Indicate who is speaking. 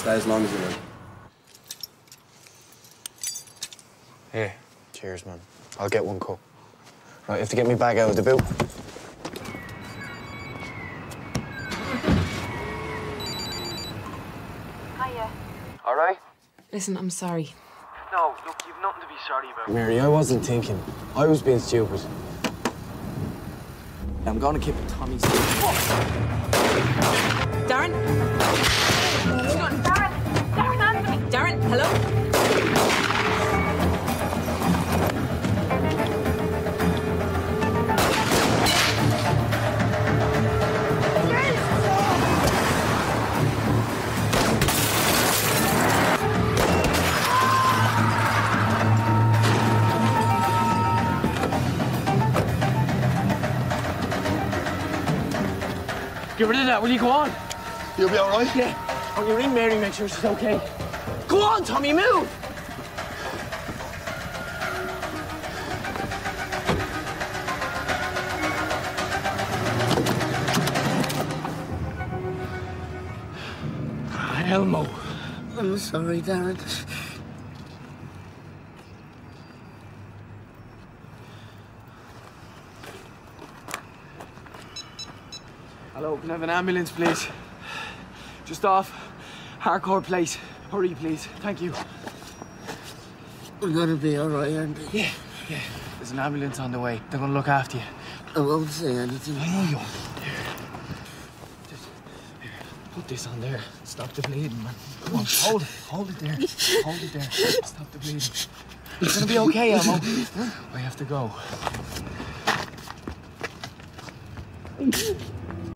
Speaker 1: Stay as long as you like.
Speaker 2: Here. Cheers, man. I'll get one cup. Right, you have to get me bag out of the boot.
Speaker 3: Hiya.
Speaker 4: All right?
Speaker 3: Listen, I'm sorry.
Speaker 4: No, look, you've nothing to be sorry about.
Speaker 2: Mary, I wasn't thinking. I was being stupid.
Speaker 1: I'm gonna keep Tommy's.
Speaker 4: Get rid of that, will you? Go on.
Speaker 1: You'll be all right.
Speaker 4: Yeah. When you ring Mary, make sure she's okay. Go on, Tommy, move! Elmo.
Speaker 1: I'm sorry, Darren.
Speaker 4: Hello, can I have an ambulance, please? Just off Hardwicke Place. Hurry, please. Thank you.
Speaker 1: We're gonna be all right, aren't we?
Speaker 4: Yeah, yeah. There's an ambulance on the way. They're gonna look after you.
Speaker 1: I won't say anything.
Speaker 4: I know you won't. Just here. Put this on there. Stop the bleeding, man. Come on, hold it. Hold it there. Hold it there. Stop the bleeding. It's gonna be okay, Elmo. I have to go.